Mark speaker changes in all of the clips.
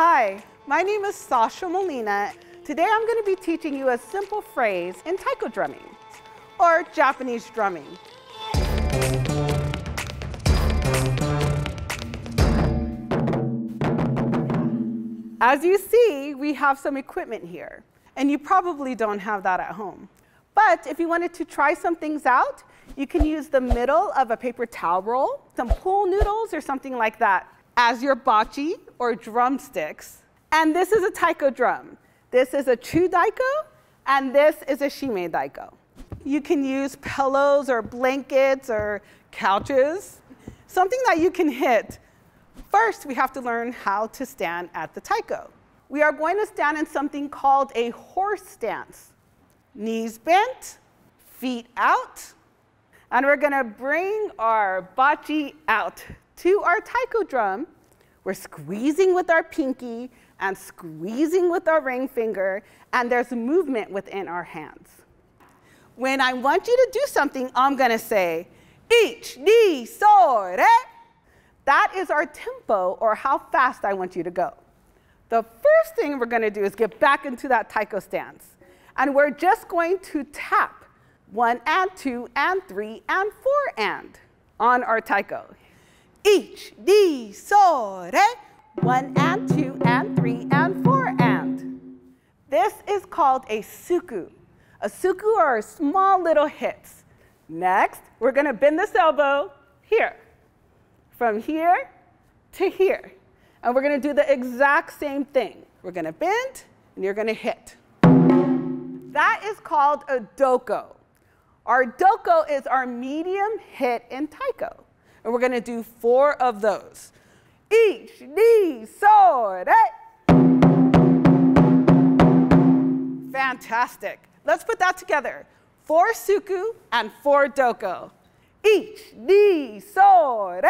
Speaker 1: Hi, my name is Sascha Molina. Today I'm going to be teaching you a simple phrase in taiko drumming, or Japanese drumming. As you see, we have some equipment here, and you probably don't have that at home. But if you wanted to try some things out, you can use the middle of a paper towel roll, some pool noodles or something like that as your bachi or drumsticks. And this is a taiko drum. This is a chu daiko, and this is a shime daiko. You can use pillows or blankets or couches, something that you can hit. First, we have to learn how to stand at the taiko. We are going to stand in something called a horse stance. Knees bent, feet out, and we're gonna bring our bachi out to our taiko drum. We're squeezing with our pinky and squeezing with our ring finger, and there's movement within our hands. When I want you to do something, I'm gonna say, ich, ni, so, re. That is our tempo, or how fast I want you to go. The first thing we're gonna do is get back into that taiko stance. And we're just going to tap one and two and three and four and on our taiko. Each, di, so, re. One and two and three and four and. This is called a suku. A suku are small little hits. Next, we're gonna bend this elbow here. From here to here. And we're gonna do the exact same thing. We're gonna bend and you're gonna hit. That is called a doko. Our doko is our medium hit in taiko. And we're gonna do four of those. Ich, ni, so. Fantastic. Let's put that together. Four suku and four doko. Ich, ni, so.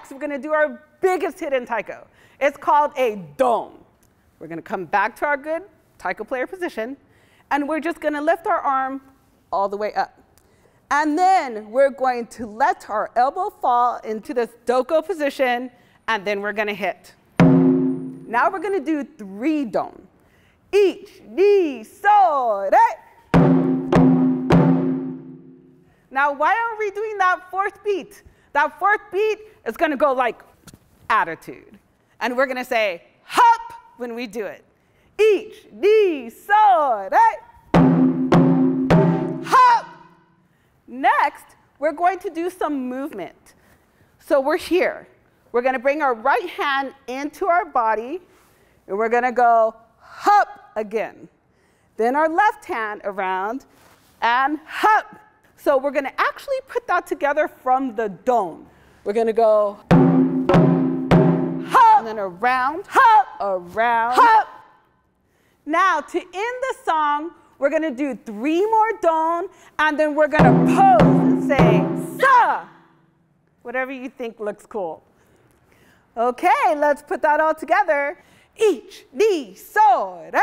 Speaker 1: Next, we're gonna do our biggest hit in taiko. It's called a don. We're gonna come back to our good taiko player position, and we're just gonna lift our arm all the way up. And then we're going to let our elbow fall into this doko position, and then we're gonna hit. Now we're gonna do three don. Each, ni, so, re. Eh? Now, why are we doing that fourth beat? That fourth beat is gonna go like attitude. And we're gonna say, hop, when we do it. Ich, ni, so, re. Hop. Next, we're going to do some movement. So we're here. We're gonna bring our right hand into our body, and we're gonna go hop again. Then our left hand around, and hop. So we're gonna actually put that together from the dome. We're gonna go hop, and then around, hop, around, hop. Now to end the song, we're gonna do three more don, and then we're gonna pose and say, sa, whatever you think looks cool. Okay, let's put that all together. Each, ni, so, re.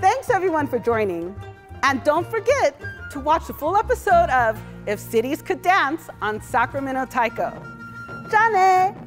Speaker 1: Thanks everyone for joining. And don't forget to watch the full episode of If Cities Could Dance on Sacramento Taiko. Jane!